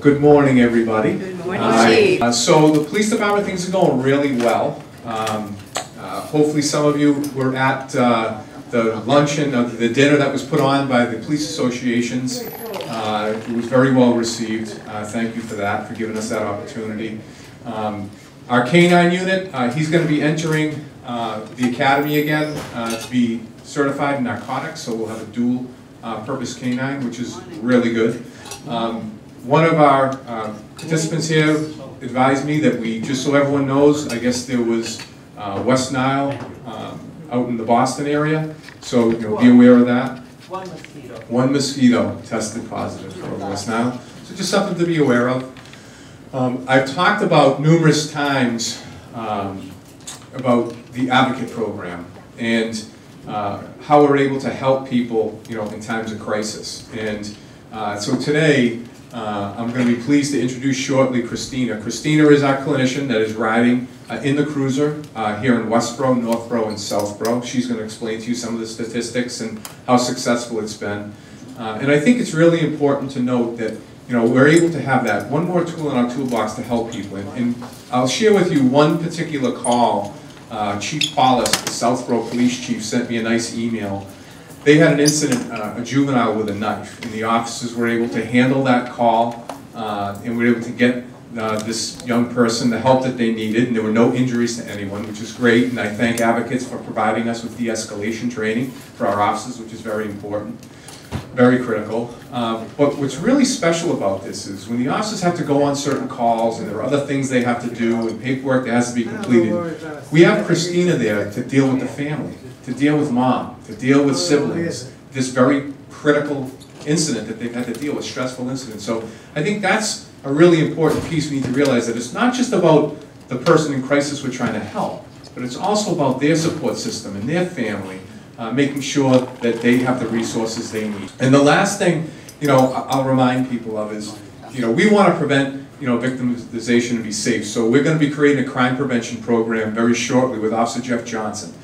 Good morning, everybody. Good morning, Uh, Chief. uh, So the police department, things are going really well. Um, uh, Hopefully, some of you were at uh, the luncheon, uh, the dinner that was put on by the police associations. Uh, It was very well received. Uh, Thank you for that, for giving us that opportunity. Um, Our K-9 unit, uh, he's going to be entering uh, the academy again uh, to be certified in narcotics, so we'll have a dual uh, purpose K-9, which is really good. Um, One of our uh, participants here advised me that we, just so everyone knows, I guess there was uh, West Nile um, out in the Boston area, so, you know, be aware of that. One mosquito. One mosquito tested positive for West Nile, so just something to be aware of. Um, I've talked about numerous times um, about the advocate program and uh, how we're able to help people, you know, in times of crisis. And uh, so today, uh, I'm going to be pleased to introduce shortly Christina. Christina is our clinician that is riding uh, in the cruiser uh, here in Westborough, Northborough, and Southborough. She's going to explain to you some of the statistics and how successful it's been. Uh, and I think it's really important to note that you know we're able to have that one more tool in our toolbox to help people. And, and I'll share with you one particular call. Uh, chief Paulhus, the Southborough Police Chief, sent me a nice email they had an incident, uh, a juvenile with a knife, and the officers were able to handle that call, uh, and were able to get uh, this young person the help that they needed, and there were no injuries to anyone, which is great, and I thank advocates for providing us with de-escalation training for our officers, which is very important, very critical. Uh, But what's really special about this is when the officers have to go on certain calls, and there are other things they have to do, and paperwork that has to be completed, we have Christina there to deal with the family, to deal with mom, to deal with siblings, this very critical incident that they've had to deal with, stressful incident. So I think that's a really important piece we need to realize, that it's not just about the person in crisis we're trying to help, but it's also about their support system and their family, uh, making sure that they have the resources they need. And the last thing, you know, I'll remind people of is, you know, we want to prevent, you know, victimization and be safe. So we're going to be creating a crime prevention program very shortly with Officer Jeff Johnson.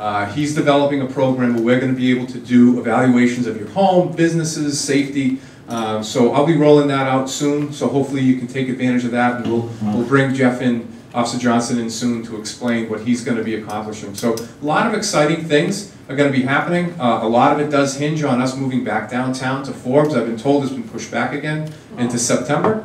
Uh, He's developing a program where we're going to be able to do evaluations of your home, businesses, safety. Uh, So I'll be rolling that out soon, so hopefully you can take advantage of that, and we'll, we'll bring Jeff in, Officer Johnson in soon to explain what he's going to be accomplishing. So a lot of exciting things are going to be happening. Uh, A lot of it does hinge on us moving back downtown to Forbes. I've been told it's been pushed back again into September,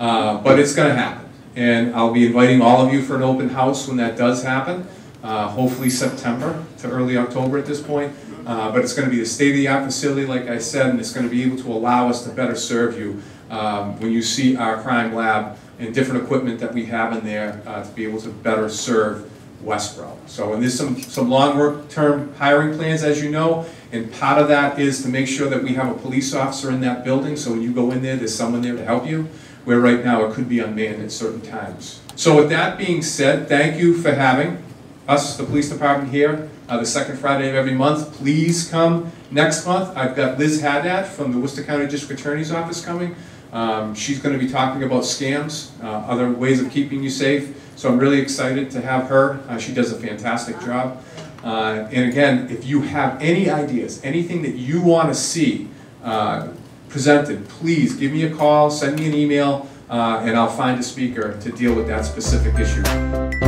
Uh, but it's going to happen. And I'll be inviting all of you for an open house when that does happen uh, hopefully September to early October at this point. Uh, But it's going to be a state-of-the-art facility, like I said, and it's going to be able to allow us to better serve you um, when you see our crime lab and different equipment that we have in there uh, to be able to better serve Westborough. So, and there's some, some long-term hiring plans, as you know, and part of that is to make sure that we have a police officer in that building, so when you go in there, there's someone there to help you, where right now it could be unmanned at certain times. So with that being said, thank you for having us, the police department here, uh, the second Friday of every month. Please come next month. I've got Liz Haddad from the Worcester County District Attorney's Office coming. Um, she's going to be talking about scams, uh, other ways of keeping you safe. So I'm really excited to have her. Uh, she does a fantastic job. Uh, and again, if you have any ideas, anything that you want to see uh, presented, please give me a call, send me an email, uh, and I'll find a speaker to deal with that specific issue.